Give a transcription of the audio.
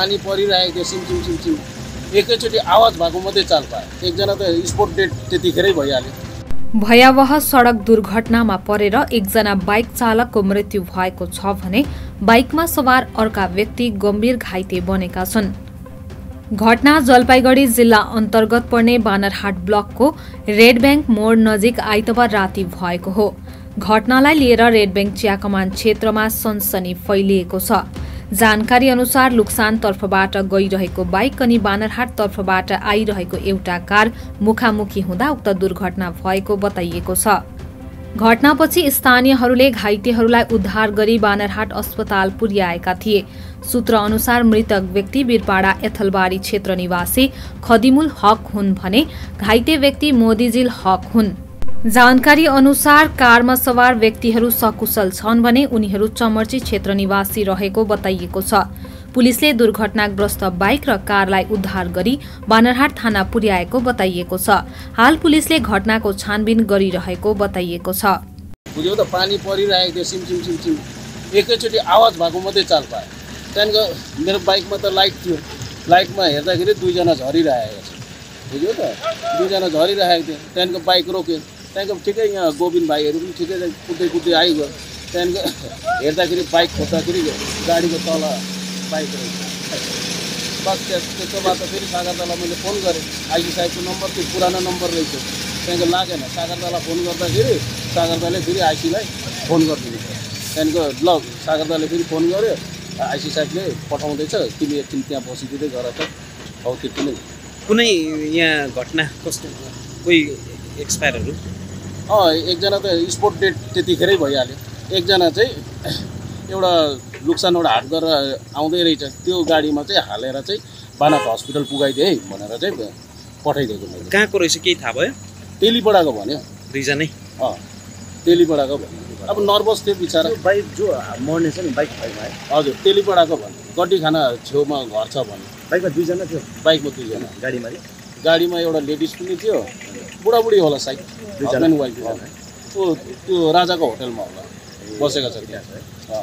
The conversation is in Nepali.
पानी परिरहेको थियो सिमसिम सिमसिम। एकैचोटि आवाज भएको मात्रै चाल पायो। एकजना त स्पोर्ट डेट त्यतिखेरै भइहाल्यो। भयावह सडक दुर्घटनामा परेर एकजना बाइक चालकको मृत्यु भएको छ भने बाइकमा सवार अर्का व्यक्ति गम्भीर घाइते बनेका छन्। घटना जलपाइगढी जिल्ला अन्तर्गत पर्ने बानरहाट ब्लकको रेड ब्याङ्क मोड नजिक आइतबार राति भएको हो। घटनालाई लिएर रेड ब्याङ्क चिया कमान क्षेत्रमा सनसनी फैलिएको छ। जानकारी अनुसार लुक्सान तर्फबाट गइरहेको बाइक अनि बानरहाट तर्फबाट आइरहेको एउटा कार मुखामुखी हुँदा उक्त दुर्घटना भएको बताइएको छ। घटनापछि स्थानीयहरूले घाइतेहरूलाई उद्धार गरी बानरहाट अस्पताल पुर्याएका थिए। सूत्र अनुसार मृतक व्यक्ति बिरपाडा एथलबारी क्षेत्र निवासी खदिमुल हक हुन् भने घाइते व्यक्ति मोदीजिल हक हुन्। जानकारी अनुसार कारमा सवार व्यक्तिहरू सकुशल छन् भने उनीहरू चमर्ची क्षेत्र निवासी रहेको बताइएको छ। पुलिसले दुर्घटनाग्रस्त बाइक र कारलाई उद्धार गरी बानरहाट थाना पुर्याएको बताइएको छ। हाल पुलिसले घटनाको छानबिन गरिरहेको बताइएको छ। त पानी परिरहेको थियो सिमसिम सिमसिम एकैचोटि आवाज भएको मात्रै चाल पायो। त्यहाँदेखिको मेरो बाइकमा त लाइट थियो। लाइटमा हेर्दाखेरि दुईजना झरिरहेको छ। बुझ्यौ त दुईजना झरिरहेको थियो। त्यहाँदेखिको बाइक रोक्यो। त्यहाँदेखिको ठिकै यहाँ गोविन्द भाइहरू पनि ठिकै कुद्दै कुद्दै आइगयो। त्यहाँदेखिको हेर्दाखेरि बाइक खोज्दाखेरि गाडीको तल बाइक रहेछ। बस त्यस त्यसको बाद फेरि सागरदालाई मैले फोन गरेँ। आइजी साहेबको नम्बर त्यो पुरानो नम्बर रहेछ। त्यहाँदेखि लागेन। सागरदालाई फोन गर्दाखेरि सागरदाले फेरि आइसीलाई फोन गरिदिनु त्यहाँदेखिको ल सागरदाले फेरि फोन गर्यो। आइसी साहेबले पठाउँदैछ तिमी एकछिन त्यहाँ बसिदिँदै गर त। हौ त्यति नै। कुनै यहाँ घटना कस्तो? कोही एक्सपायरहरू अँ एकजना त स्पोर्ट डेट त्यतिखेरै भइहाल्यो। एकजना चाहिँ एउटा लुक्सानबाट हाट गरेर आउँदै रहेछ। त्यो गाडीमा चाहिँ हालेर चाहिँ बानाथ हस्पिटल पुगाइदिए है भनेर चाहिँ पठाइदिएको मैले। कहाँको रहेछ केही थाहा भयो? तेलीपडाको भन्यो। दुईजनै। अँ तेलीपडाको भन्यो। अब नर्भस थियो बिचरा। बाइक जो मर्ने छ नि बाइक हजुर तेलीपडाको भन्यो। गड्डी खाना छेउमा घर छ भन्यो। बाइकमा दुईजना थियो? बाइकमा दुईजना। गाडीमा चाहिँ गाडीमा एउटा लेडिज पनि थियो। बुढाबुढी होला सायद दुईजना। हस्बेन्ड वाइफ त्यो त्यो राजाको होटलमा होला। बसेका छ त्यहाँ।